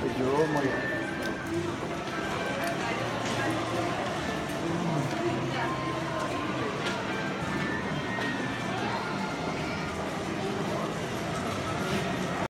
Medyo may...